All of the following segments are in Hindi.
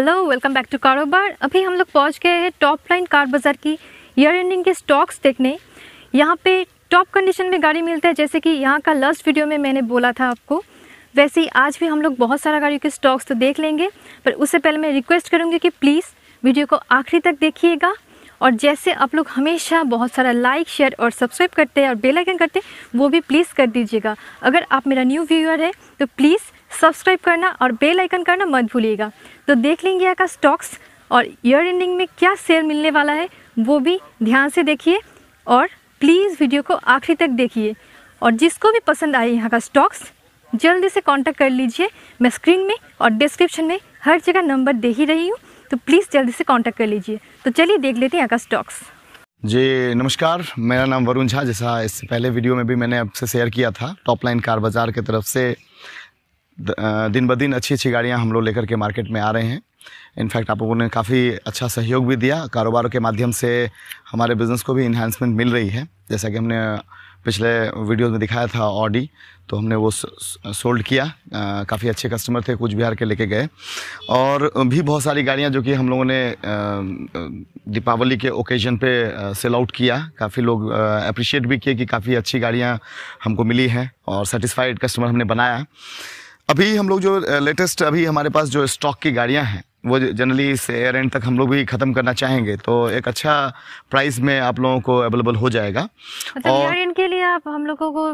हेलो वेलकम बैक टू कारोबार अभी हम लोग पहुँच गए हैं टॉप लाइन कार बाज़ार की ईयर एंडिंग के स्टॉक्स देखने। यहाँ पे टॉप कंडीशन में गाड़ी मिलता है, जैसे कि यहाँ का लास्ट वीडियो में मैंने बोला था आपको। वैसे ही आज भी हम लोग बहुत सारा गाड़ियों के स्टॉक्स तो देख लेंगे, पर उससे पहले मैं रिक्वेस्ट करूँगी कि प्लीज़ वीडियो को आखिरी तक देखिएगा। और जैसे आप लोग हमेशा बहुत सारा लाइक शेयर और सब्सक्राइब करते हैं और बेलाइकन करते हैं, वो भी प्लीज़ कर दीजिएगा। अगर आप मेरा न्यू व्यूअर है तो प्लीज़ सब्सक्राइब करना और बेल आइकन करना मत भूलिएगा। तो देख लेंगे यहाँ का स्टॉक्स और ईयर एंडिंग में क्या सेल मिलने वाला है, वो भी ध्यान से देखिए और प्लीज़ वीडियो को आखिरी तक देखिए। और जिसको भी पसंद आए यहाँ का स्टॉक्स, जल्दी से कांटेक्ट कर लीजिए। मैं स्क्रीन में और डिस्क्रिप्शन में हर जगह नंबर दे ही रही हूँ तो प्लीज़ जल्दी से कांटेक्ट कर लीजिए। तो चलिए देख लेते हैं यहाँ का स्टॉक्स। जी, नमस्कार, मेरा नाम वरुण झा। जैसा इससे पहले वीडियो में भी मैंने आपसे शेयर किया था टॉप लाइन कार बाज़ार की तरफ़ से। दिन ब दिन अच्छी अच्छी गाड़ियाँ हम लोग लेकर के मार्केट में आ रहे हैं। इनफैक्ट आप लोगों ने काफ़ी अच्छा सहयोग भी दिया। कारोबारों के माध्यम से हमारे बिज़नेस को भी इन्हांसमेंट मिल रही है। जैसा कि हमने पिछले वीडियो में दिखाया था ऑडी तो हमने वो सोल्ड किया। काफ़ी अच्छे कस्टमर थे कुछ बिहार के लेके गए। और भी बहुत सारी गाड़ियाँ जो कि हम लोगों ने दीपावली के ओकेजन पे सेल आउट किया। काफ़ी लोग अप्रिशिएट भी किए कि काफ़ी अच्छी गाड़ियाँ हमको मिली हैं और सेटिस्फाइड कस्टमर हमने बनाया। अभी हम लोग जो लेटेस्ट अभी हमारे पास जो स्टॉक की गाड़ियाँ हैं वो जनरली इस एयर एंड तक हम लोग भी ख़त्म करना चाहेंगे तो एक अच्छा प्राइस में आप लोगों को अवेलेबल हो जाएगा। मतलब और के लिए आप हम लोगों को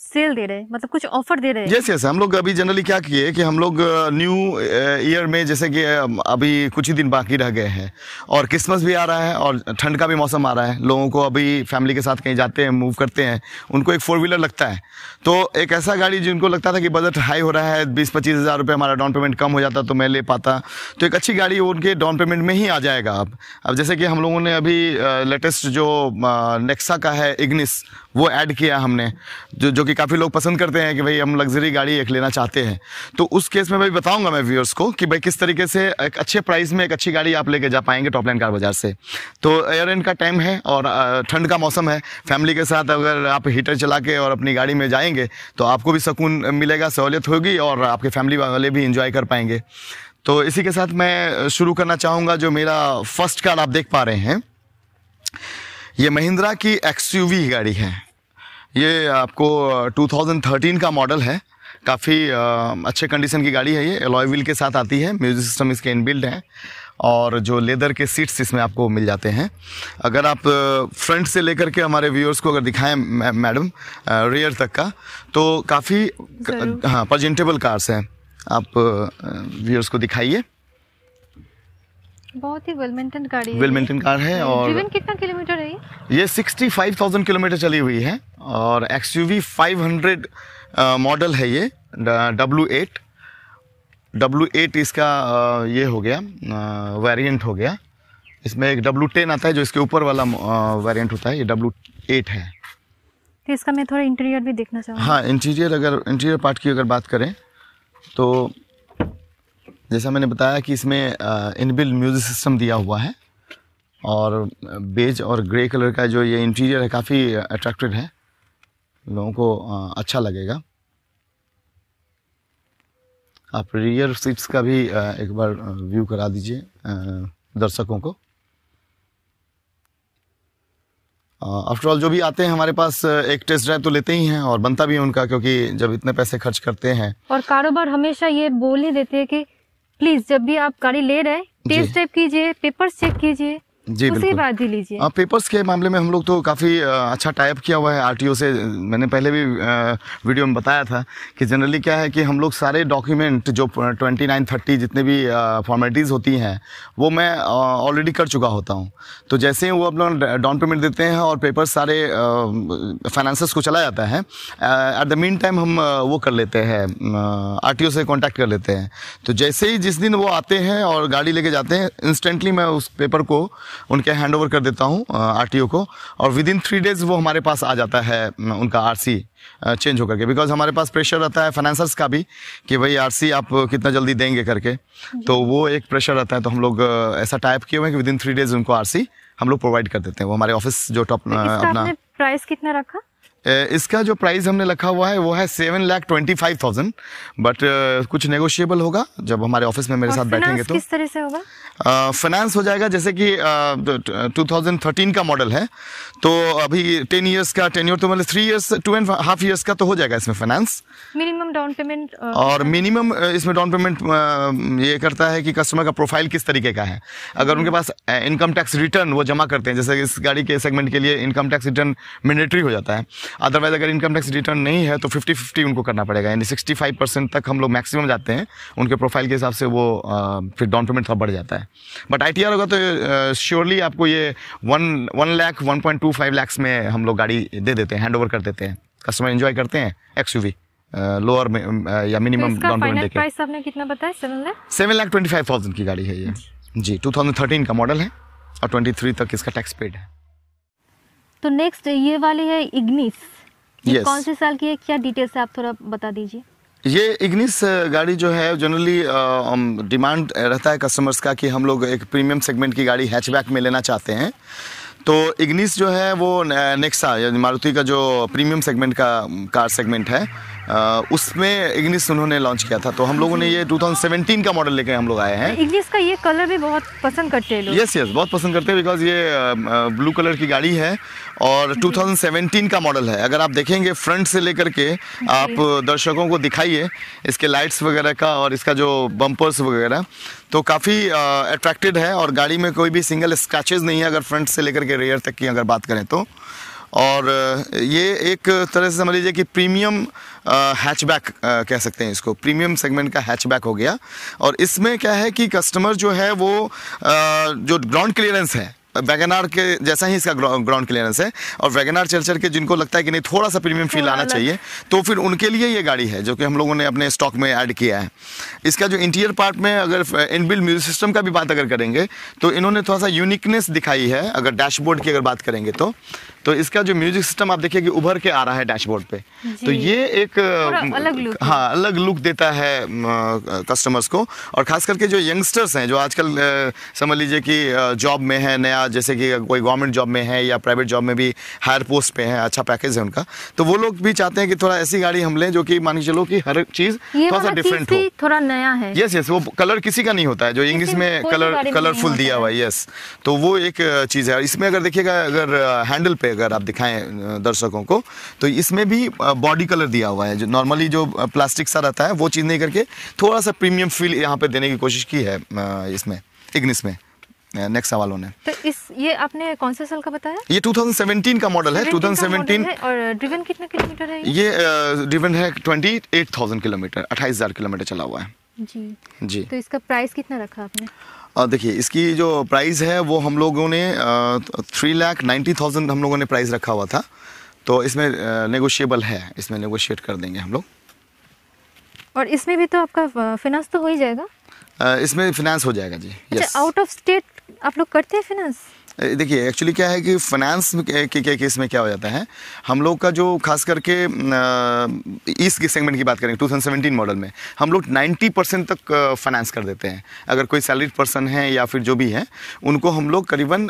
सेल दे रहे हैं मतलब कुछ ऑफ़र दे रहे हैं। यस यस हम लोग अभी जनरली क्या किए कि हम लोग न्यू ईयर में जैसे कि अभी कुछ ही दिन बाकी रह गए हैं। और क्रिसमस भी आ रहा है और ठंड का भी मौसम आ रहा है। लोगों को अभी फैमिली के साथ कहीं जाते हैं मूव करते हैं, उनको एक फोर व्हीलर लगता है। तो एक ऐसा गाड़ी जिनको लगता था कि बजट हाई हो रहा है बीस पच्चीस हज़ार रुपये हमारा डाउन पेमेंट कम हो जाता तो मैं ले पाता। तो एक अच्छी गाड़ी उनके डाउन पेमेंट में ही आ जाएगा अब। अब जैसे कि हम लोगों ने अभी लेटेस्ट जो नेक्सा का है इग्निस वो ऐड किया हमने, जो जो कि काफ़ी लोग पसंद करते हैं कि भाई हम लग्जरी गाड़ी एक लेना चाहते हैं। तो उस केस में भाई बताऊँगा मैं व्यूअर्स को कि भाई किस तरीके से एक अच्छे प्राइस में एक अच्छी गाड़ी आप लेके जा पाएँगे टॉप लाइन कार बाज़ार से। तो एयर एंड का टाइम है और ठंड का मौसम है। फैमिली के साथ अगर आप हीटर चला के और अपनी गाड़ी में जाएँगे तो आपको भी सुकून मिलेगा, सहूलियत होगी और आपके फैमिली वाले भी इंजॉय कर पाएँगे। तो इसी के साथ मैं शुरू करना चाहूँगा जो मेरा फ़र्स्ट कार आप देख पा रहे हैं। ये महिंद्रा की एक्सयूवी गाड़ी है। ये आपको 2013 का मॉडल है। काफ़ी अच्छे कंडीशन की गाड़ी है ये। एलॉय व्हील के साथ आती है। म्यूज़िक सिस्टम इसके इनबिल्ड है। और जो लेदर के सीट्स इसमें आपको मिल जाते हैं। अगर आप फ्रंट से लेकर के हमारे व्यूअर्स को अगर दिखाएँ मैडम रियर तक का तो काफ़ी हाँ प्रजेंटेबल कार्स हैं। आप व्यूअर्स को दिखाइए। बहुत ही वेल मेंटेन गाड़ी वेल मेंटेन कार है और ड्रिवन कितना किलोमीटर है ये? 65,000 किलोमीटर चली हुई है और एक्सयूवी 500 मॉडल है ये डब्ल्यू एट डब्ल्यू एट इसका ये हो गया वेरिएंट हो गया। इसमें एक डब्ल्यू टेन आता है जो इसके ऊपर वाला वेरिएंट होता है ये डब्ल्यू एट है। तो इसका मैं थोड़ा इंटीरियर भी देखना चाहूँगा। हाँ इंटीरियर अगर इंटीरियर पार्ट की अगर बात करें तो जैसा मैंने बताया कि इसमें इनबिल्ड म्यूज़िक सिस्टम दिया हुआ है और बेज और ग्रे कलर का जो ये इंटीरियर है काफ़ी अट्रैक्टिव है। लोगों को अच्छा लगेगा। आप रियर सीट्स का भी एक बार व्यू करा दीजिए दर्शकों को। आफ्टर ऑल जो भी आते हैं हमारे पास, एक टेस्ट ड्राइव तो लेते ही हैं और बनता भी है उनका क्योंकि जब इतने पैसे खर्च करते हैं। और कारोबार हमेशा ये बोल ही देते हैं कि प्लीज़ जब भी आप गाड़ी ले रहे हैं टेस्ट ड्राइव कीजिए पेपर चेक कीजिए। जी उसी बात लीजिए। हाँ पेपर्स के मामले में हम लोग तो काफ़ी अच्छा टाइप किया हुआ है आरटीओ से। मैंने पहले भी वीडियो में बताया था कि जनरली क्या है कि हम लोग सारे डॉक्यूमेंट जो ट्वेंटी नाइन थर्टी जितने भी फॉर्मेलिटीज़ होती हैं वो मैं ऑलरेडी कर चुका होता हूँ। तो जैसे ही वो अपना डाउन पेमेंट देते हैं और पेपर्स सारे फाइनेंसर्स को चला जाता है एट द मीन टाइम हम वो कर लेते हैं आरटीओ से कॉन्टैक्ट कर लेते हैं। तो जैसे ही जिस दिन वो आते हैं और गाड़ी लेके जाते हैं इंस्टेंटली मैं उस पेपर को उनके हैंड ओवर कर देता हूँ आरटीओ को। और विद इन थ्री डेज़ वो हमारे पास आ जाता है उनका आरसी चेंज होकर के। बिकॉज़ हमारे पास प्रेशर रहता है फाइनेंसर्स का भी कि भाई आरसी आप कितना जल्दी देंगे करके। तो वो एक प्रेशर रहता है तो हम लोग ऐसा टाइप किए हुए हैं कि विद इन थ्री डेज़ उनको आरसी हम लोग प्रोवाइड कर देते हैं। वो हमारे ऑफ़िस जो टॉप अपना प्राइस कितना रखा? इसका जो प्राइस हमने रखा हुआ है वो है seven lakh twenty five thousand but कुछ नेगोशिएबल होगा जब हमारे ऑफ़िस में मेरे साथ बैठेंगे तो। किस तरह से होगा? फाइनेंस हो जाएगा जैसे कि टू थाउज़ेंड थर्टीन का मॉडल है तो अभी टेन ईयर्स का टेन ईयर तो मतलब three years two and half years का तो हो जाएगा इसमें फाइनेंस मिनिमम डाउन पेमेंट और मिनिमम इसमें डाउन पेमेंट ये करता है कि कस्टमर का प्रोफ़ाइल किस तरीके का है। अगर उनके पास इनकम टैक्स रिटर्न वो जमा करते हैं जैसे इस गाड़ी के सेगमेंट के लिए इनकम टैक्स रिटर्न मैंडेटरी हो जाता है अदरवाइज़ अगर इनकम टैक्स रिटर्न नहीं है तो फिफ्टी फिफ्टी उनको करना पड़ेगा। यानी सिक्सटी फाइव परसेंट तक हम लोग मैक्सिमम जाते हैं। उनके प्रोफ़ाइल के हिसाब से वो अ, फिर डाउन पेमेंट थोड़ा बढ़ जाता है। बट आई टी आर होगा तो श्योरली आपको ये one one lakh one point two five lakhs में हम लोग गाड़ी दे देते हैं हैंड ओवर कर देते हैं। कस्टमर इन्जॉय करते हैं एक्स लोअर में या मिनिमम डाउन पेमेंट देके। प्राइस आपने कितना बताया? Seven lakh seven lakh twenty five thousand की गाड़ी है ये। जी। 2013 का मॉडल है और 23 तक इसका टैक्स पेड है। तो नेक्स्ट ये वाली है इग्निस ये Yes. कौन से साल की है? क्या डिटेल्स है आप थोड़ा बता दीजिए। ये इग्निस गाड़ी जो है जनरली डिमांड रहता है कस्टमर्स का कि हम लोग एक प्रीमियम सेगमेंट की गाड़ी हैचबैक में लेना चाहते हैं। तो इग्निस जो है वो नेक्सा यानी मारुति का जो प्रीमियम सेगमेंट का कार सेगमेंट है उसमें इग्निस उन्होंने लॉन्च किया था। तो हम लोगों ने ये 2017 का मॉडल लेके हम लोग आए हैं। इग्निस का ये कलर भी बहुत पसंद करते हैं लोग। यस यस बहुत पसंद करते हैं बिकॉज़ ये ब्लू कलर की गाड़ी है और 2017 का मॉडल है। अगर आप देखेंगे फ्रंट से लेकर के आप दर्शकों को दिखाइए इसके लाइट्स वगैरह का और इसका जो बम्पर्स वगैरह तो काफ़ी अट्रैक्टेड है और गाड़ी में कोई भी सिंगल स्क्रैचेज नहीं है अगर फ्रंट से लेकर के रेयर तक की अगर बात करें तो। और ये एक तरह से समझ लीजिए कि प्रीमियम हैचबैक कह सकते हैं इसको। प्रीमियम सेगमेंट का हैचबैक हो गया। और इसमें क्या है कि कस्टमर जो है वो जो ग्राउंड क्लियरेंस है वैगनार के जैसा ही इसका ग्राउंड क्लियरेंस है और वैगनार चल चल के जिनको लगता है कि नहीं थोड़ा सा प्रीमियम फील आना चाहिए तो फिर उनके लिए ये गाड़ी है जो कि हम लोगों ने अपने स्टॉक में ऐड किया है। इसका जो इंटीरियर पार्ट में अगर इनबिल्ड म्यूज़िक सिस्टम का भी बात अगर करेंगे तो इन्होंने थोड़ा सा यूनिकनेस दिखाई है अगर डैशबोर्ड की अगर बात करेंगे तो। तो इसका जो म्यूज़िक सिस्टम आप देखिए कि उभर के आ रहा है डैशबोर्ड पे। तो ये एक अलग look है। अलग लुक देता है कस्टमर्स को। और खास करके जो यंगस्टर्स हैं जो आजकल समझ लीजिए कि जॉब में है नया जैसे कि कोई गवर्नमेंट जॉब में है या प्राइवेट जॉब में भी हायर पोस्ट पे है अच्छा पैकेज है उनका। तो वो लोग भी चाहते हैं कि थोड़ा ऐसी गाड़ी हम लें जो कि मान के चलो कि हर चीज़ थोड़ा सा डिफरेंट हो। थोड़ा नया है। यस यस वो कलर किसी का नहीं होता है जो इंग्लिश में कलर कलरफुल दिया हुआ है यस तो वो एक चीज़ है। इसमें अगर देखिएगा अगर हैंडल पे अगर आप दिखाएँ दर्शकों को तो इसमें भी बॉडी कलर दिया हुआ है। जो नॉर्मली जो प्लास्टिक सा रहता है वो चीज़ नहीं करके थोड़ा सा प्रीमियम फील यहाँ पे देने की कोशिश की है इसमें इग्निस में। नेक्स्ट वालों ने तो इस ये आपने कौन से साल का बताया? ये 2017 का मॉडल है 17 का 2017 है और ड्रिवन कितने किलोमीटर है ये? ड्रिवन है 28,000 किलोमीटर 28,000 किलोमीटर चला हुआ है। जी। जी। तो इसका प्राइस कितना रखा आपने? देखिए इसकी जो प्राइस है वो हम लोगों ने थ्री लाख नाइन्टी थाउज़ेंड हम लोगों ने प्राइस रखा हुआ था। तो इसमें नेगोशिएबल है इसमें नेगोशिएट कर देंगे हम लोग। और इसमें भी तो आपका फिनांस तो हो ही जाएगा? इसमें फिनांस हो जाएगा जी आउट ऑफ़ स्टेट आप लोग करते हैं फाइनेंस देखिए एक्चुअली क्या है कि फाइनेंस के, के, केस में क्या हो जाता है? हम लोग का जो खास करके के सेगमेंट की बात करें 2017 मॉडल में हम लोग 90 परसेंट तक फाइनेंस कर देते हैं। अगर कोई सैलरीड पर्सन है या फिर जो भी है उनको हम लोग करीबन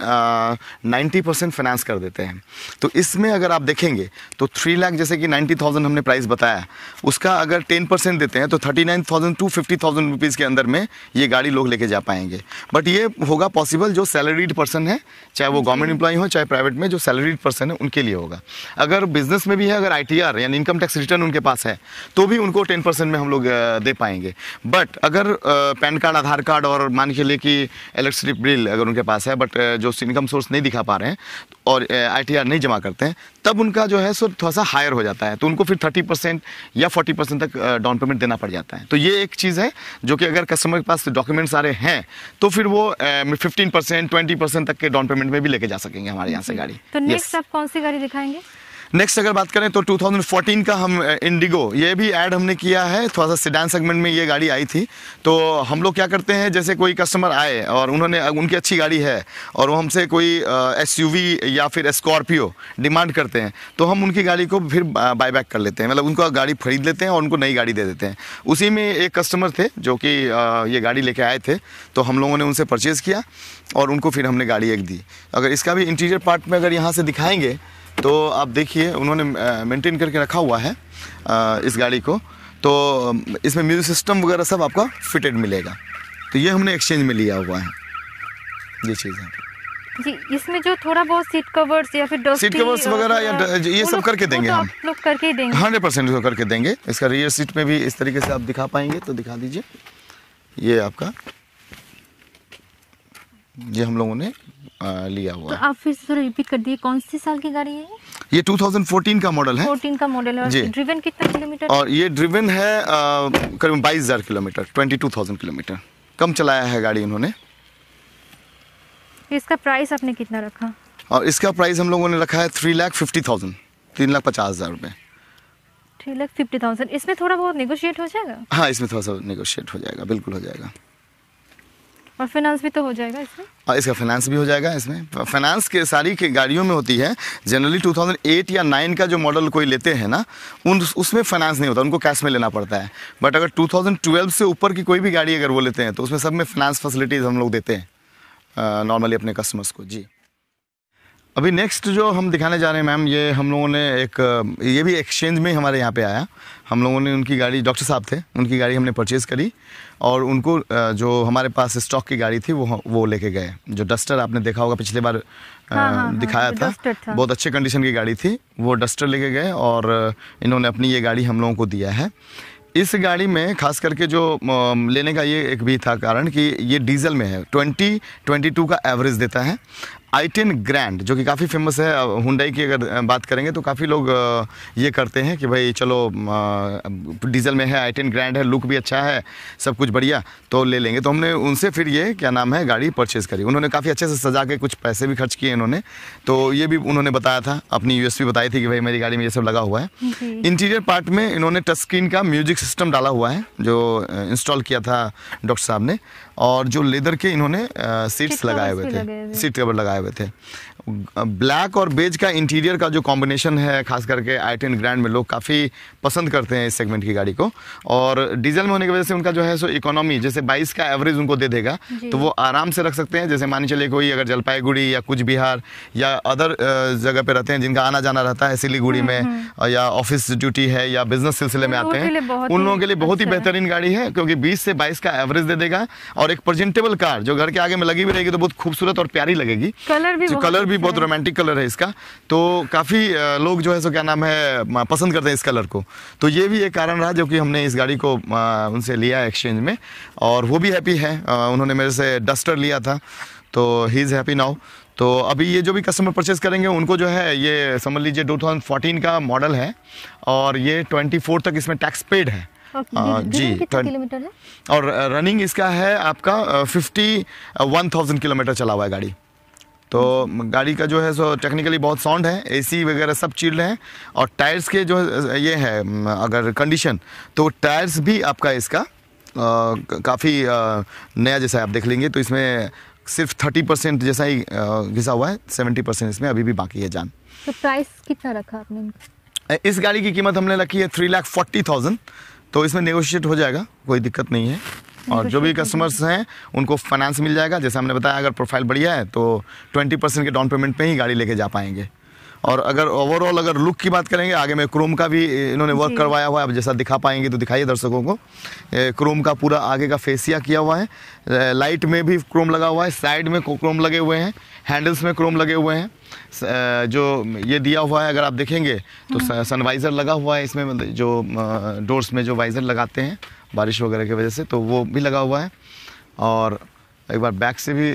नाइन्टी परसेंट फाइनेंस कर देते हैं। तो इसमें अगर आप देखेंगे तो थ्री लाख जैसे कि नाइन्टी थाउज़ेंड हमने प्राइस बताया उसका अगर टेन परसेंट देते हैं तो thirty nine thousand to fifty thousand rupees के अंदर में ये गाड़ी लोग लेके जा पाएँगे। बट ये होगा पॉसिबल जो सैलरीड पर्सन है चाहे वो गवर्नमेंट एम्प्लॉय हो चाहे प्राइवेट में जो सैलरीड पर्सन है उनके लिए होगा। अगर बिज़नेस में भी है अगर आईटीआर यानी इनकम टैक्स रिटर्न उनके पास है तो भी उनको टेन परसेंट में हम लोग दे पाएँगे। बट अगर पैन कार्ड आधार कार्ड और मान के लिए कि इलेक्ट्रिसिटी बिल अगर उनके पास है बट जो इनकम सोर्स नहीं दिखा पा रहे हैं और आईटीआर नहीं जमा करते हैं तब उनका जो है सो थोड़ा सा हायर हो जाता है तो उनको फिर थर्टी परसेंट या फोर्टी परसेंट तक डाउन पेमेंट देना पड़ जाता है। तो ये एक चीज़ है जो कि अगर कस्टमर के पास डॉक्यूमेंट सारे हैं तो फिर वो फिफ्टीन परसेंट ट्वेंटी परसेंट तक के डाउन पेमेंट में भी लेके जा सकेंगे हमारे यहाँ से गाड़ी। तो नेक्स्ट आप कौन सी गाड़ी दिखाएँगे? नेक्स्ट अगर बात करें तो 2014 का हम इंडिगो ये भी ऐड हमने किया है। थोड़ा सा सिडान सेगमेंट में ये गाड़ी आई थी। तो हम लोग क्या करते हैं, जैसे कोई कस्टमर आए और उन्होंने उनकी अच्छी गाड़ी है और वो हमसे कोई एसयूवी या फिर स्कॉर्पियो डिमांड करते हैं तो हम उनकी गाड़ी को फिर बाय बैक कर लेते हैं। मतलब उनको गाड़ी खरीद लेते हैं और उनको नई गाड़ी दे देते हैं। उसी में एक कस्टमर थे जो कि ये गाड़ी लेके आए थे तो हम लोगों ने उनसे परचेज़ किया और उनको फिर हमने गाड़ी एक दी। अगर इसका भी इंटीरियर पार्ट में अगर यहाँ से दिखाएँगे तो आप देखिए उन्होंने मेंटेन करके रखा हुआ है इस गाड़ी को। तो इसमें म्यूज़िक सिस्टम वगैरह सब आपका फिटेड मिलेगा। तो ये हमने एक्सचेंज में लिया हुआ है। ये चीज़ है। जी इसमें जो थोड़ा बहुत सीट कवर्स या फिर सीट कवर्स वगैरह या ये सब करके देंगे तो हम। लोग करके ही देंगे। हंड्रेड परसेंट इसको करके देंगे। इसका रियर सीट में भी इस तरीके से आप दिखा पाएँगे तो दिखा दीजिए। ये आपका ये हम लोगों ने लिया तो हुआ है। आप फिर से थोड़ा रिपीट कर दिए कौन सी साल की गाड़ी है ये? ये 2014 का मॉडल है। 14 का मॉडल है ड्रिवन कितना किलोमीटर और ये ड्रिवन है बाईस हज़ार kilometre twenty two thousand kilometre. कम चलाया है गाड़ी इन्होंने। इसका प्राइस आपने कितना रखा? और इसका प्राइस हम लोगों ने रखा है थ्री लाख फिफ्टी थाउज़ेंड तीन लाख पचास हज़ार रुपये थ्री लाख फिफ्टी थाउज़ेंड इसमें थोड़ा बहुत नेगोशिएट हो जाएगा? हाँ इसमें थोड़ा सा नेगोशिएट हो जाएगा बिल्कुल हो जाएगा। और फाइनेंस भी तो हो जाएगा इसमें? और इसका फाइनेंस भी हो जाएगा इसमें। फाइनेंस के सारी के गाड़ियों में होती है जनरली 2008 या 9 का जो मॉडल कोई लेते हैं ना, उन उसमें फाइनेंस नहीं होता, उनको कैश में लेना पड़ता है। बट अगर 2012 से ऊपर की कोई भी गाड़ी अगर वो लेते हैं तो उसमें सब में फाइनेंस फैसिलिटीज़ हम लोग देते हैं नॉर्मली अपने कस्टमर्स को, जी। अभी नेक्स्ट जो हम दिखाने जा रहे हैं मैम ये हम लोगों ने एक ये भी एक्सचेंज में हमारे यहाँ पे आया। हम लोगों ने उनकी गाड़ी डॉक्टर साहब थे उनकी गाड़ी हमने परचेज़ करी और उनको जो हमारे पास स्टॉक की गाड़ी थी वो वो लेके गए। जो डस्टर आपने देखा होगा पिछले बार हाँ, हाँ, हाँ, दिखाया जो था था। बहुत अच्छे कंडीशन की गाड़ी थी वो डस्टर लेके गए और इन्होंने अपनी ये गाड़ी हम लोगों को दिया है। इस गाड़ी में खास करके जो लेने का ये एक भी था कारण कि ये डीजल में है। 20 22 का एवरेज देता है। आई टेन ग्रैंड जो कि काफ़ी फ़ेमस है हुंडई की अगर बात करेंगे तो काफ़ी लोग ये करते हैं कि भाई चलो डीजल में है आई टेन ग्रैंड है लुक भी अच्छा है सब कुछ बढ़िया तो ले लेंगे। तो हमने उनसे फिर ये क्या नाम है गाड़ी परचेज़ करी। उन्होंने काफ़ी अच्छे से सजा के कुछ पैसे भी खर्च किए इन्होंने। तो ये भी उन्होंने बताया था अपनी यूएसपी बताई थी कि भाई मेरी गाड़ी में ये सब लगा हुआ है। इंटीरियर पार्ट में इन्होंने टच स्क्रीन का म्यूज़िक सिस्टम डाला हुआ है जो इंस्टॉल किया था डॉक्टर साहब ने। और जो लेदर के इन्होंने सीट्स लगाए हुए थे। सीट कवर लगाए हुए थे। ब्लैक और बेज का इंटीरियर का जो कॉम्बिनेशन है खास करके आई टेन ग्रैंड में लोग काफ़ी पसंद करते हैं इस सेगमेंट की गाड़ी को। और डीजल में होने की वजह से उनका जो है सो इकोनॉमी जैसे 22 का एवरेज उनको दे देगा तो वो आराम से रख सकते हैं। जैसे मानी चलिए कोई अगर जलपाईगुड़ी या कुछ बिहार या अदर जगह पे रहते हैं जिनका आना जाना रहता है सिलीगुड़ी में या ऑफ़िस ड्यूटी है या बिज़नेस सिलसिले में आते हैं उन लोगों के लिए बहुत ही अच्छा बेहतरीन गाड़ी है क्योंकि 20 से 22 का एवरेज दे देगा। और एक प्रेजेंटेबल कार जो घर के आगे में लगी हुई रहेगी तो बहुत खूबसूरत और प्यारी लगेगी। कलर भी जो कलर भी अच्छा बहुत रोमांटिक कलर है इसका। तो काफ़ी लोग जो है सो क्या नाम है पसंद करते हैं इस कलर को। तो ये भी एक कारण रहा जो कि हमने इस गाड़ी को उनसे लिया एक्सचेंज में। और वो भी हैप्पी है। उन्होंने मेरे से डस्टर लिया था। तो ही इज़ हैप्पी नाउ तो अभी ये जो भी कस्टमर परचेज करेंगे उनको जो है ये समझ लीजिए 2014 का मॉडल है। और ये 24 तक इसमें टैक्स पेड है। और जी किलोमीटर है? और रनिंग इसका है आपका फिफ्टी वन थाउज़ेंड किलोमीटर चला हुआ है गाड़ी। तो गाड़ी का जो है सो टेक्निकली बहुत साउंड है एसी वगैरह सब चिल्ड हैं और टायर्स के जो ये है अगर कंडीशन तो टायर्स भी आपका इसका काफ़ी नया जैसा आप देख लेंगे तो इसमें सिर्फ़ थर्टी परसेंट जैसा ही घिसा हुआ है सेवेंटी परसेंट इसमें अभी भी बाकी है जान। तो प्राइस कितना रखा आपने इस गाड़ी की कीमत हमने रखी है थ्री लाख फोर्टी थाउज़ेंड तो इसमें नेगोशिएट हो जाएगा कोई दिक्कत नहीं है। और जो भी कस्टमर्स हैं, उनको फाइनेंस मिल जाएगा। जैसे हमने बताया, अगर प्रोफ़ाइल बढ़िया है तो ट्वेंटी परसेंट के डाउन पेमेंट पे ही गाड़ी लेके जा पाएँगे। और अगर ओवरऑल अगर लुक की बात करेंगे आगे में क्रोम का भी इन्होंने वर्क करवाया हुआ है। अब जैसा दिखा पाएँगे तो दिखाइए दर्शकों को। क्रोम का पूरा आगे का फेसिया किया हुआ है। लाइट में भी क्रोम लगा हुआ है। साइड में क्रोम लगे हुए हैं। हैंडल्स में क्रोम लगे हुए हैं। जो ये दिया हुआ है अगर आप देखेंगे तो सनवाइज़र लगा हुआ है। इसमें मतलब जो डोर्स में जो वाइज़र लगाते हैं बारिश वगैरह की वजह से तो वो भी लगा हुआ है। और एक बार बैक से भी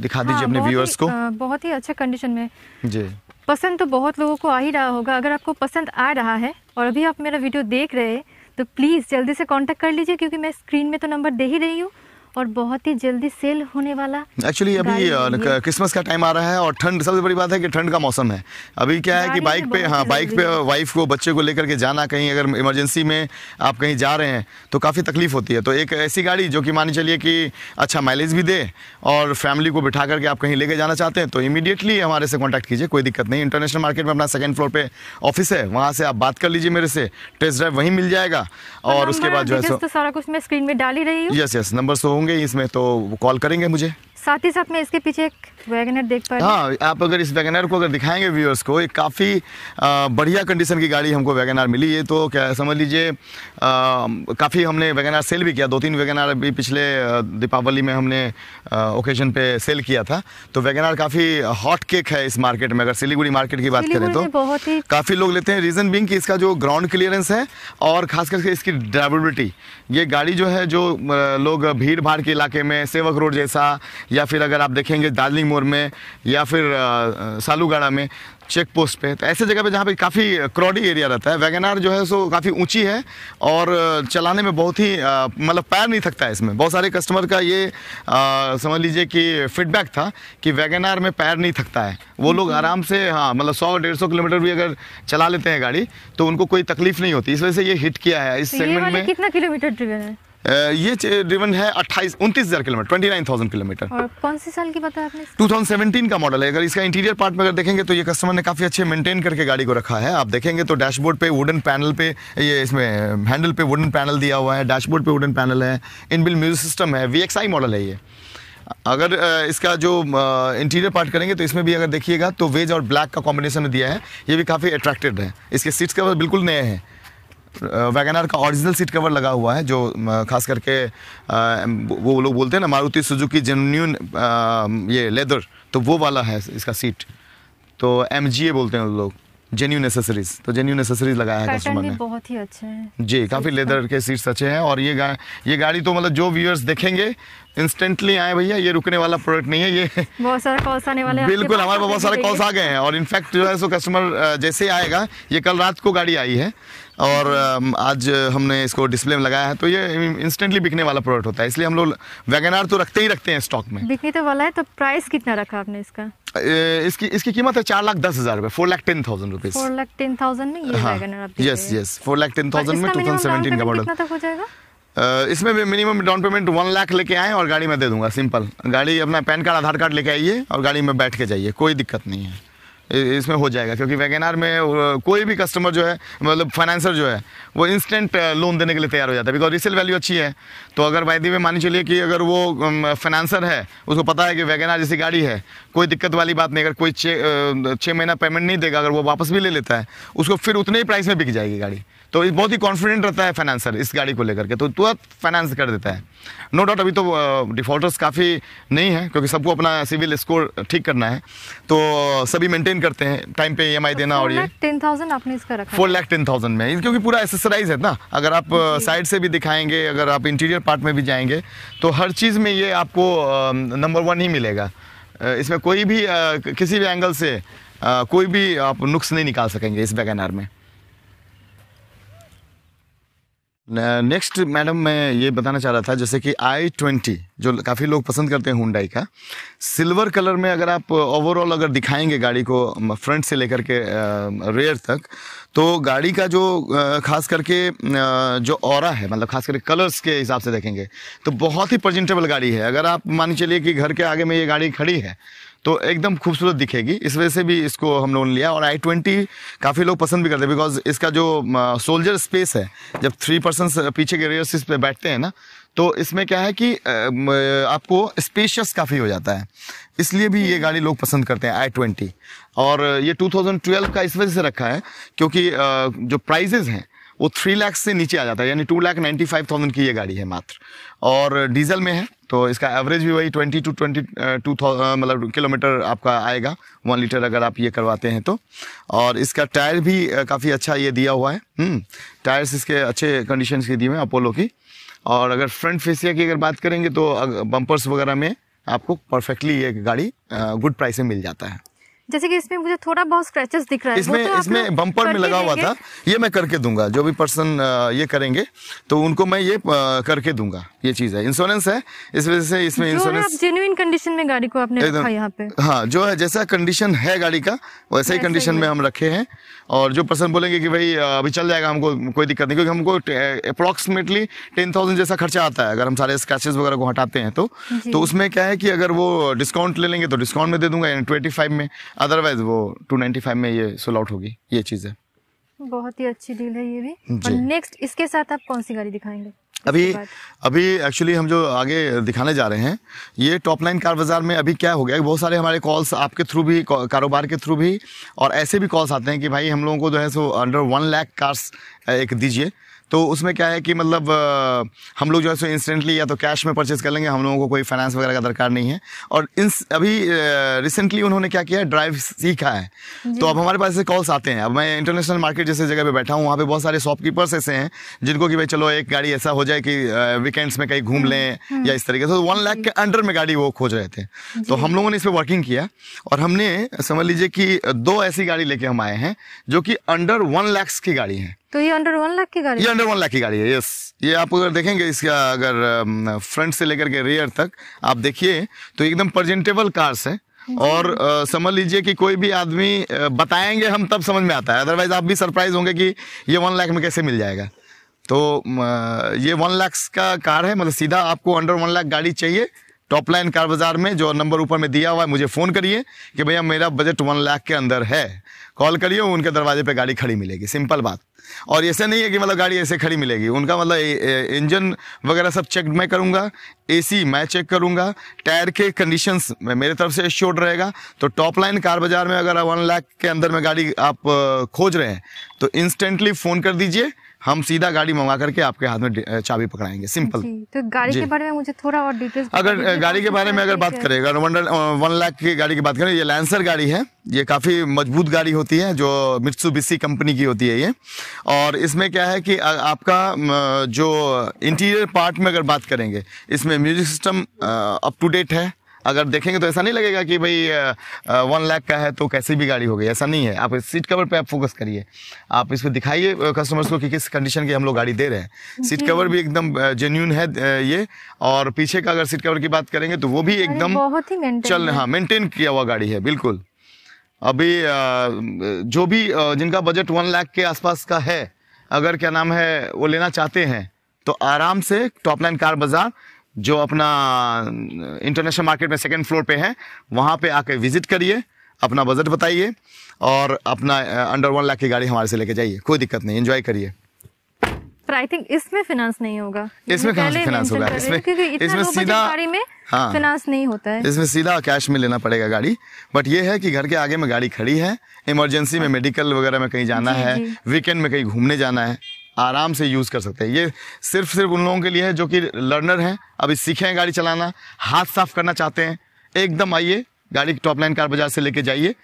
दिखा दीजिए हाँ, अपने व्यूअर्स को बहुत ही अच्छा कंडीशन में जी। पसंद तो बहुत लोगों को आ ही रहा होगा। अगर आपको पसंद आ रहा है और अभी आप मेरा वीडियो देख रहे हैं तो प्लीज़ जल्दी से कांटेक्ट कर लीजिए, क्योंकि मैं स्क्रीन में तो नंबर दे ही रही हूँ। और बहुत ही जल्दी सेल होने वाला एक्चुअली अभी क्रिसमस का टाइम आ रहा है और ठंड सबसे बड़ी बात है कि ठंड का मौसम है। अभी क्या है कि बाइक पे हाँ बाइक पे वाइफ को बच्चे को लेकर के जाना कहीं अगर इमरजेंसी में आप कहीं जा रहे हैं तो काफ़ी तकलीफ़ होती है। तो एक ऐसी गाड़ी जो कि मानी चलिए कि अच्छा माइलेज भी दे और फैमिली को बिठा करके आप कहीं लेके जाना चाहते हैं तो इमीडिएटली हमारे से कॉन्टैक्ट कीजिए कोई दिक्कत नहीं। इंटरनेशनल मार्केट में अपना सेकेंड फ्लोर पे ऑफ़िस है वहाँ से आप बात कर लीजिए मेरे से टेस्ट ड्राइव वहीं मिल जाएगा और उसके बाद जो है सो तो सारा कुछ मैं स्क्रीन में डाल ही रही हूँ। यस यस नंबर तो होंगे इसमें तो कॉल करेंगे मुझे। साथ ही साथ में इसके पीछे एक वैगनर देख पा रही हूँ। हाँ आप अगर इस वैगनर को अगर दिखाएँगे व्यूअर्स को एक काफ़ी बढ़िया कंडीशन की गाड़ी हमको वैगनर मिली। है तो क्या समझ लीजिए काफ़ी हमने वैगनर सेल भी किया। दो तीन वैगनर अभी पिछले दीपावली में हमने ओकेजन पे सेल किया था। तो वैगनर काफ़ी हॉट केक है इस मार्केट में। अगर सिलीगुड़ी मार्केट की बात करें तो बहुत ही काफ़ी लोग लेते हैं। रीज़न बिंग कि इसका जो ग्राउंड क्लियरेंस है और खास करके इसकी ड्राइवेबिलिटी ये गाड़ी जो है जो लोग भीड़ भाड़ के इलाके में सेवक रोड जैसा या फिर अगर आप देखेंगे दार्जिलिंग मोड़ में या फिर सालूगाड़ा में चेक पोस्ट पे। तो ऐसे जगह पे जहाँ पे काफ़ी क्रॉडी एरिया रहता है वैगनार जो है सो काफ़ी ऊँची है और चलाने में बहुत ही मतलब पैर नहीं थकता है इसमें। बहुत सारे कस्टमर का ये अ, समझ लीजिए कि फीडबैक था कि वैगनार में पैर नहीं थकता है। वो लोग आराम से हाँ मतलब सौ डेढ़ सौ किलोमीटर भी अगर चला लेते हैं गाड़ी तो उनको कोई तकलीफ़ नहीं होती। इस वजह से ये हिट किया है। इस तो सेगमेंट में कितना किलोमीटर ड्रिवन है? ये ड्रिवन है अट्ठाईस उनतीस हज़ार kilometre twenty nine thousand kilometre. और कौन सी साल की बताया आपने? 2017 का मॉडल है। अगर इसका इंटीरियर पार्ट में अगर देखेंगे तो ये कस्टमर ने काफ़ी अच्छे मेंटेन करके गाड़ी को रखा है। आप देखेंगे तो डैशबोर्ड पे वुडन पैनल पे ये इसमें हैंडल पे वुडन पैनल दिया हुआ है। डैशबोर्ड पे वुडन पैनल है। इनबिल म्यूज़िक सिस्टम है। VXI मॉडल है ये। अगर इसका जो इंटीरियर पार्ट करेंगे तो इसमें भी अगर देखिएगा तो वेज और ब्लैक का कॉम्बिनेशन में दिया है। ये भी काफ़ी अट्रैक्टेड है। इसके सीट्स कवर बिल्कुल नए हैं। वैगनार का ओरिजिनल सीट कवर लगा हुआ है जो खास करके वो लोग बोलते हैं ना मारुति सुजुकी जेन्यून ये लेदर तो वो वाला है इसका सीट तो एमजीए बोलते हैं लोग जेन्यून एसेसरीज तो जेन्यून एसेसरीज लगाया है कस्टमर ने। बहुत ही अच्छे हैं। जी काफ़ी लेदर के सीट्स अच्छे हैं और ये गा, ये गाड़ी तो मतलब जो व्यूअर्स देखेंगे इंस्टेंटली आए भैया ये रुकने वाला प्रोडक्ट नहीं है ये बहुत सारे कॉल्स आने वाले हैं। बिल्कुल हमारे पास बहुत सारे कॉल्स आ गए हैं। और इनफैक्ट जो है सो कस्टमर जैसे ही आएगा ये कल रात को गाड़ी आई है। और आज हमने इसको डिस्प्ले में लगाया है तो ये इंस्टेंटली बिकने वाला प्रोडक्ट होता है। इसलिए हम लोग वैगनार तो रखते ही रखते हैं स्टॉक में। बिकने तो वाला है तो प्राइस कितना रखा आपने इसका? इसकी इसकी कीमत है चार लाख दस हज़ार रुपये four lakh ten thousand rupees four lakh ten thousand में ये हाँ। यस हैं। Yes four lakh ten thousand में टू थाउज़ेंड सेवेंटीन का मॉडल इसमें भी minimum down payment one lakh लेके आए और गाड़ी में दे दूँगा सिंपल गाड़ी अपना पैन कार्ड, आधार कार्ड लेके आइए और गाड़ी में बैठ के जाइए, कोई दिक्कत नहीं है। इसमें हो जाएगा, क्योंकि वैगनार में कोई भी कस्टमर जो है मतलब फाइनेंसर जो है, वो इंस्टेंट लोन देने के लिए तैयार हो जाता है बिकॉज़ रिसेल वैल्यू अच्छी है। तो अगर वायदे में मानी चलिए कि अगर वो फाइनेंसर है, उसको पता है कि वैगनार जैसी गाड़ी है, कोई दिक्कत वाली बात नहीं, अगर कोई छः महीना पेमेंट नहीं देगा, अगर वो वापस भी ले लेता है, उसको फिर उतने ही प्राइस में बिक जाएगी गाड़ी। तो बहुत ही कॉन्फिडेंट रहता है फाइनेंसर इस गाड़ी को लेकर के। तो तुरंत फाइनेंस कर देता है। नो no डाउट अभी तो डिफॉल्टर्स काफ़ी नहीं है क्योंकि सबको अपना सिविल स्कोर ठीक करना है। तो सभी मेंटेन करते हैं टाइम पे ई देना और ये। टेन थाउज़ेंड आपने इसका रखा फोर लाख टेन थाउज़ेंड में। क्योंकि पूरा एसेसराइज है ना। अगर आप साइड से भी दिखाएँगे अगर आप इंटीरियर पार्ट में भी जाएँगे तो हर चीज़ में ये आपको नंबर वन ही मिलेगा। इसमें कोई भी किसी भी एंगल से कोई भी आप नुक्स नहीं निकाल सकेंगे इस वैगन में। नेक्स्ट मैडम, मैं ये बताना चाह रहा था, जैसे कि आई ट्वेंटी जो काफ़ी लोग पसंद करते हैं हुंडई का, सिल्वर कलर में अगर आप ओवरऑल अगर दिखाएँगे गाड़ी को फ्रंट से लेकर के रेयर तक तो गाड़ी का जो खास करके जो और है मतलब खास करके कलर्स के हिसाब से देखेंगे तो बहुत ही प्रजेंटेबल गाड़ी है। अगर आप मान चलिए कि घर के आगे में ये गाड़ी खड़ी है तो एकदम खूबसूरत दिखेगी। इस वजह से भी इसको हम लोगों ने लिया और आई ट्वेंटी काफ़ी लोग पसंद भी करते हैं बिकॉज़ इसका जो सोल्जर स्पेस है, जब थ्री पर्सन पीछे के रेयर सीट पे बैठते हैं ना तो इसमें क्या है कि आपको स्पेशियस काफ़ी हो जाता है। इसलिए भी ये गाड़ी लोग पसंद करते हैं आई ट्वेंटी और ये 2012 का इस वजह से रखा है, क्योंकि जो प्राइजेज हैं वो थ्री लाख से नीचे आ जाता है यानी two lakh ninety five thousand की ये गाड़ी है मात्र। और डीजल में है तो इसका एवरेज भी वही ट्वेंटी टू ट्वेंटी टू मतलब किलोमीटर आपका आएगा वन लीटर अगर आप ये करवाते हैं तो। और इसका टायर भी काफ़ी अच्छा ये दिया हुआ है। हम्म, टायर्स इसके अच्छे कंडीशन के दिए हुए हैं अपोलो की। और अगर फ्रंट फेसिया की अगर बात करेंगे तो बम्पर्स वगैरह में आपको परफेक्टली ये गाड़ी गुड प्राइस में मिल जाता है। जैसे कि इसमें मुझे थोड़ा बहुत स्क्रैचेस दिख रहा है। इसमें तो इसमें बम्पर में लगा हुआ था। ये मैं करके दूँगा जो भी पर्सन ये करेंगे तो उनको मैं ये करके दूँगा। ये चीज़ है। इंश्योरेंस है। इस वजह से इसमें इंश्योरेंस जेन्युइन कंडीशन में गाड़ी को आपने रखा यहाँ पे। हाँ जो है जैसा कंडीशन है गाड़ी का वैसे ही कंडीशन में हम रखे हैं। और जो पर्सन बोलेंगे कि भाई अभी चल जाएगा हमको कोई दिक्कत नहीं क्योंकि हमको अप्रोक्सीमेटली टेन थाउज़ेंड जैसा खर्चा आता है अगर हम सारे स्क्रैचेस वगैरह को हटाते हैं तो। तो उसमें क्या है कि अगर वो डिस्काउंट ले लेंगे तो डिस्काउंट में दे दूँगा यानी ट्वेंटी फाइव में। अदरवाइज़ वो टू नाइन्टी फाइव में ये सोल आउट होगी ये चीज़। है बहुत ही अच्छी डील है ये भी। और नेक्स्ट इसके साथ आप कौन सी गाड़ी दिखाएँगे? अभी अभी एक्चुअली हम जो आगे दिखाने जा रहे हैं ये टॉप लाइन कार बाज़ार में अभी क्या हो गया है, बहुत सारे हमारे कॉल्स आपके थ्रू भी कारोबार के थ्रू भी और ऐसे भी कॉल्स आते हैं कि भाई हम लोगों को जो है so under one lakh cars एक दीजिए। तो उसमें क्या है कि मतलब हम लोग जो है सो इंस्टेंटली या तो कैश में परचेज कर लेंगे हम लोगों को कोई फाइनेंस वगैरह का दरकार नहीं है। और इन अभी रिसेंटली उन्होंने क्या किया है? ड्राइव सीखा है। तो अब हमारे पास ऐसे कॉल्स आते हैं। अब मैं इंटरनेशनल मार्केट जैसे जगह पर बैठा हूँ वहाँ पे बहुत सारे शॉपकीपर्स ऐसे हैं जिनको कि भाई चलो एक गाड़ी ऐसा हो जाए कि वीकेंड्स में कहीं घूम लें या इस तरीके से। वन लाख के अंडर में गाड़ी वो खोज रहे थे। तो हम लोगों ने इस पर वर्किंग किया और हमने समझ लीजिए कि दो ऐसी गाड़ी लेके हम आए हैं जो कि अंडर वन लैक्स की गाड़ी है। तो ये अंडर वन लाख की गाड़ी ये अंडर वन लाख की गाड़ी है यस ये आप अगर देखेंगे इसका अगर फ्रंट से लेकर के रियर तक आप देखिए तो एकदम प्रेजेंटेबल कार्स है। और समझ लीजिए कि कोई भी आदमी बताएँगे हम तब समझ में आता है। अदरवाइज़ आप भी सरप्राइज़ होंगे कि ये वन लाख में कैसे मिल जाएगा। तो ये वन लाख का कार है मतलब सीधा आपको अंडर वन लाख गाड़ी चाहिए। टॉप लाइन कार बाज़ार में जो नंबर ऊपर में दिया हुआ है, मुझे फ़ोन करिए कि भैया मेरा बजट वन लाख के अंदर है। कॉल करिए, उनके दरवाजे पे गाड़ी खड़ी मिलेगी। सिंपल बात। और ऐसे नहीं है कि मतलब गाड़ी ऐसे खड़ी मिलेगी। उनका मतलब इंजन वगैरह सब चेक मैं करूँगा एसी मैं चेक करूँगा टायर के कंडीशंस मेरे तरफ़ से एश्योर्ड रहेगा। तो टॉप लाइन कार बाज़ार में अगर वन लाख के अंदर में गाड़ी आप खोज रहे हैं तो इंस्टेंटली फ़ोन कर दीजिए। हम सीधा गाड़ी मंगा करके आपके हाथ में चाबी पकड़ाएँगे। सिंपल तो गाड़ी। के बारे में मुझे थोड़ा और डिटेल्स अगर गाड़ी के बारे में अगर बात करें अगर वन लाख की गाड़ी की बात करें ये लैंसर गाड़ी है। ये काफ़ी मज़बूत गाड़ी होती है जो मित्सुबिशी कंपनी की होती है ये। और इसमें क्या है कि आपका जो इंटीरियर पार्ट में अगर बात करेंगे इसमें music system up to date है। अगर देखेंगे तो ऐसा नहीं लगेगा कि भाई वन लाख का है तो कैसी भी गाड़ी हो गई ऐसा नहीं है। आप सीट कवर पे आप फोकस करिए। आप इसको दिखाइए कस्टमर्स को कि किस कंडीशन की हम लोग गाड़ी दे रहे हैं। सीट कवर भी एकदम जेन्यून है ये। और पीछे का अगर सीट कवर की बात करेंगे तो वो भी एकदम बहुत ही चल हाँ। मेंटेन किया हुआ गाड़ी है बिल्कुल। अभी जो भी जिनका बजट वन लाख के आसपास का है अगर क्या नाम है वो लेना चाहते हैं तो आराम से टॉप लाइन कार बाज़ार जो अपना इंटरनेशनल मार्केट में सेकेंड फ्लोर पे है वहाँ पे आके विज़िट करिए अपना बजट बताइए और अपना अंडर वन लाख की गाड़ी हमारे से लेके जाइए कोई दिक्कत नहीं एंजॉय करिए। पर आई थिंक इसमें फाइनेंस नहीं होगा। इसमें ये पहले finance होगा? कर रहे थे, इसमें- इसमें सीधा- गाड़ी में हाँ। फाइनेंस नहीं होता है। इसमें सीधा कैश में लेना पड़ेगा गाड़ी। बट ये है कि घर के आगे में गाड़ी खड़ी है इमरजेंसी में मेडिकल वगैरह में कहीं जाना है वीकेंड में कहीं घूमने जाना है आराम से यूज़ कर सकते हैं। ये सिर्फ़ सिर्फ़ उन लोगों के लिए है जो कि लर्नर हैं। अभी सीखे हैं गाड़ी चलाना हाथ साफ़ करना चाहते हैं। एकदम आइए गाड़ी टॉप लाइन कार बाज़ार से लेके जाइए।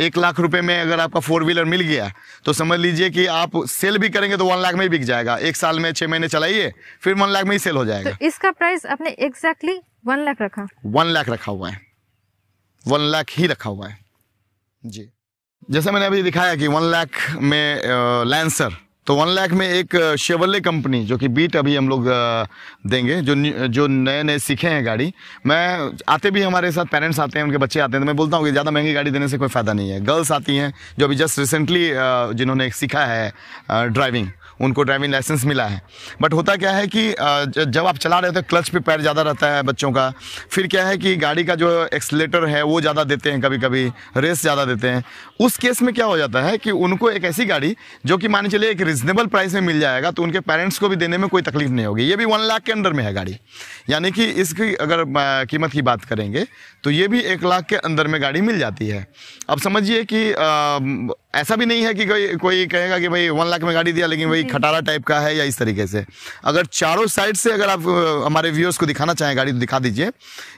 एक लाख रुपए में अगर आपका फोर व्हीलर मिल गया तो समझ लीजिए कि आप सेल भी करेंगे तो वन लाख में ही बिक जाएगा। एक साल में छह महीने चलाइए फिर वन लाख में ही सेल हो जाएगा। तो इसका प्राइस आपने एग्जैक्टली वन लाख रखा। वन लाख रखा हुआ है। वन लाख ही रखा हुआ है। जी। जैसे मैंने अभी दिखाया कि वन लाख में लैंसर तो वन लाख में एक शेवल्ले कंपनी, जो कि बीट अभी हम लोग देंगे, जो जो नए नए सीखे हैं गाड़ी। मैं, आते भी हमारे साथ पेरेंट्स आते हैं, उनके बच्चे आते हैं तो मैं बोलता हूँ कि ज़्यादा महँगी गाड़ी देने से कोई फ़ायदा नहीं है। गर्ल्स आती हैं, जो अभी जस्ट रिसेंटली जिन्होंने सीखा है ड्राइविंग उनको ड्राइविंग लाइसेंस मिला है। बट होता क्या है कि जब आप चला रहे हो तो क्लच पे पैर ज़्यादा रहता है बच्चों का। फिर क्या है कि गाड़ी का जो एक्सलेटर है, वो ज़्यादा देते हैं कभी कभी रेस ज़्यादा देते हैं। उस केस में क्या हो जाता है कि उनको एक ऐसी गाड़ी जो कि मान चलिए एक रिजनेबल प्राइस में मिल जाएगा तो उनके पेरेंट्स को भी देने में कोई तकलीफ़ नहीं होगी। ये भी वन लाख के अंडर में है गाड़ी। यानी कि इसकी अगर कीमत की बात करेंगे तो ये भी एक लाख के अंदर में गाड़ी मिल जाती है। अब समझिए कि अ, ऐसा भी नहीं है कि कोई कोई कहेगा कि भाई वन लाख में गाड़ी दिया लेकिन वही खटारा टाइप का है या इस तरीके से। अगर चारों साइड से अगर आप हमारे व्यूअर्स को दिखाना चाहें गाड़ी तो दिखा दीजिए।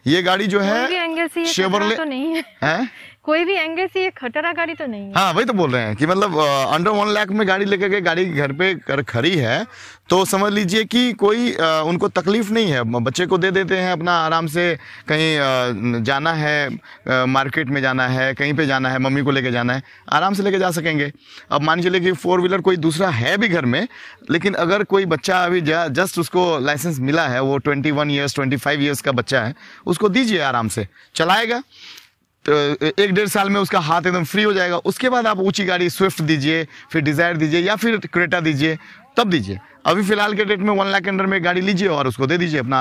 ये गाड़ी जो है शेवरले तो नहीं है। है? कोई भी एंगल से ये खतरा गाड़ी तो नहीं है। हाँ वही तो बोल रहे हैं कि मतलब अंडर वन लाख में गाड़ी लेकर के गाड़ी घर पे कर खड़ी है तो समझ लीजिए कि कोई अ, उनको तकलीफ़ नहीं है। बच्चे को दे देते हैं अपना आराम से कहीं अ, जाना है अ, मार्केट में जाना है कहीं पे जाना है मम्मी को लेके जाना है आराम से लेके जा सकेंगे। अब मान चलिए कि फोर व्हीलर कोई दूसरा है भी घर में लेकिन अगर कोई बच्चा अभी जस्ट उसको लाइसेंस मिला है वो twenty one years twenty five years का बच्चा है उसको दीजिए आराम से चलाएगा। एक डेढ़ साल में उसका हाथ एकदम फ्री हो जाएगा। उसके बाद आप ऊँची गाड़ी स्विफ्ट दीजिए फिर डिज़ायर दीजिए या फिर क्रेटा दीजिए तब दीजिए। अभी फ़िलहाल के डेट में वन लाख के अंडर में गाड़ी लीजिए और उसको दे दीजिए अपना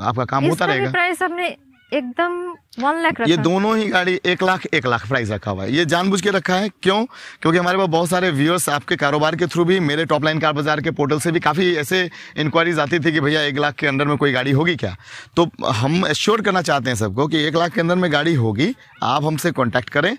आपका काम होता रहेगा। प्राइस आपने एकदम वन लाख ये दोनों ही गाड़ी एक लाख एक लाख प्राइस रखा हुआ है। ये जानबूझ के रखा है। क्यों? क्योंकि हमारे पास बहुत सारे व्यूअर्स आपके कारोबार के थ्रू भी मेरे टॉप लाइन कार बाज़ार के पोर्टल से भी काफ़ी ऐसे इंक्वायरीज आती थी कि भैया एक लाख के अंदर में कोई गाड़ी होगी क्या? तो हम एश्योर करना चाहते हैं सबको कि एक लाख के अंदर में गाड़ी होगी। आप हमसे कॉन्टैक्ट करें।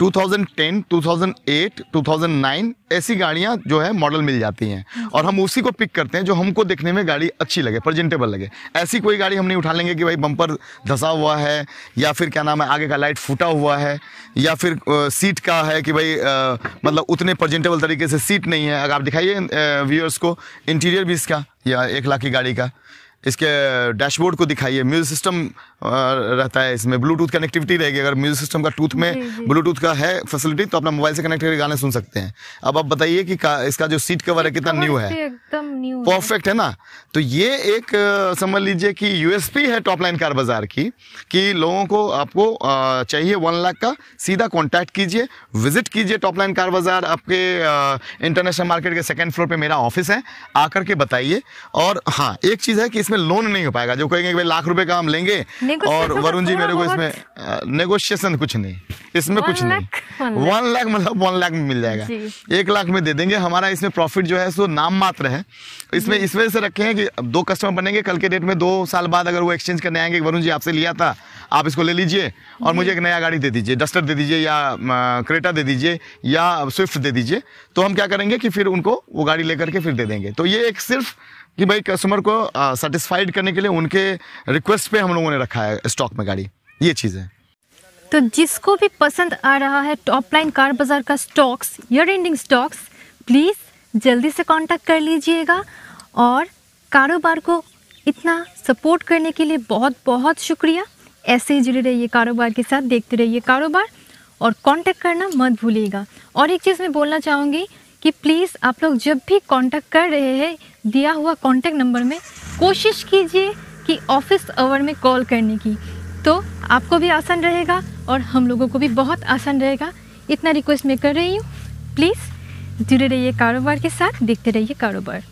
2010, 2008, 2009 ऐसी गाड़ियाँ जो है मॉडल मिल जाती हैं। और हम उसी को पिक करते हैं जो हमको देखने में गाड़ी अच्छी लगे प्रेजेंटेबल लगे। ऐसी कोई गाड़ी हम नहीं उठा लेंगे कि भाई बम्पर धसा हुआ है या फिर क्या नाम है आगे का लाइट फूटा हुआ है या फिर आ, सीट का है कि भाई आ, मतलब उतने प्रजेंटेबल तरीके से सीट नहीं है। अगर आप दिखाइए व्यूअर्स को इंटीरियर भी इसका या एक लाख की गाड़ी का। इसके डैशबोर्ड को दिखाइए। म्यूज़िक सिस्टम रहता है इसमें। ब्लूटूथ कनेक्टिविटी रहेगी। अगर म्यूज़िक सिस्टम का टूथ में ब्लूटूथ का है फैसिलिटी तो अपना मोबाइल से कनेक्ट करके गाने सुन सकते हैं। अब आप बताइए कि इसका जो सीट कवर है कितना न्यू है? एकदम न्यू परफेक्ट है ना? तो ये एक समझ लीजिए कि यूएसपी है टॉप लाइन कार बाज़ार की कि लोगों को आपको चाहिए वन लाख का सीधा कांटेक्ट कीजिए विज़िट कीजिए टॉप लाइन कार बाज़ार। आपके इंटरनेशनल मार्केट के सेकेंड फ्लोर पे मेरा ऑफ़िस है आकर के बताइए। और हाँ एक चीज़ है कि इसमें लोन नहीं हो पाएगा। जो कहेंगे भाई लाख रुपए का हम लेंगे और तो वरुण जी मेरे को इसमें नेगोशिएशन कुछ नहीं। इसमें कुछ नहीं। वन लाख मतलब वन लाख में मिल जाएगा। एक लाख में दे देंगे। हमारा इसमें प्रॉफिट जो है सो नाम मात्र है। इसमें इस वजह से रखे हैं कि दो कस्टमर बनेंगे। कल के डेट में दो साल बाद अगर वो एक्सचेंज करने आएँगे वरुण जी आपसे लिया था आप इसको ले लीजिए और मुझे एक नया गाड़ी दे दीजिए डस्टर दे दीजिए या क्रेटा दे दीजिए या स्विफ्ट दे दीजिए। तो हम क्या करेंगे कि फिर उनको वो गाड़ी लेकर के फिर दे देंगे। तो ये एक सिर्फ़ कि भाई कस्टमर को सेटिस्फाइड करने के लिए उनके रिक्वेस्ट पे हम लोगों ने रखा है स्टॉक में गाड़ी। ये चीज़। है तो जिसको भी पसंद आ रहा है टॉप लाइन कार बाज़ार का stocks year ending stocks please जल्दी से कांटेक्ट कर लीजिएगा और कारोबार को इतना सपोर्ट करने के लिए बहुत बहुत शुक्रिया। ऐसे ही जुड़े रहिए कारोबार के साथ, देखते रहिए कारोबार और कांटेक्ट करना मत भूलिएगा। और एक चीज़ मैं बोलना चाहूँगी कि प्लीज़ आप लोग जब भी कांटेक्ट कर रहे हैं दिया हुआ कॉन्टैक्ट नंबर में कोशिश कीजिए कि ऑफ़िस आवर में कॉल करने की। तो आपको भी आसान रहेगा और हम लोगों को भी बहुत आसान रहेगा। इतना रिक्वेस्ट मैं कर रही हूँ। प्लीज़ जुड़े रहिए कारोबार के साथ, देखते रहिए कारोबार।